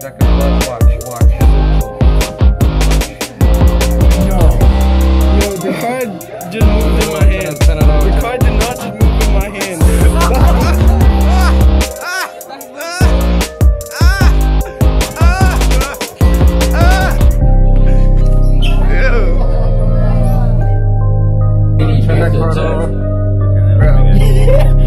times I. Yo, the card just moved in my hand. The card did not just move in my. Turn that card.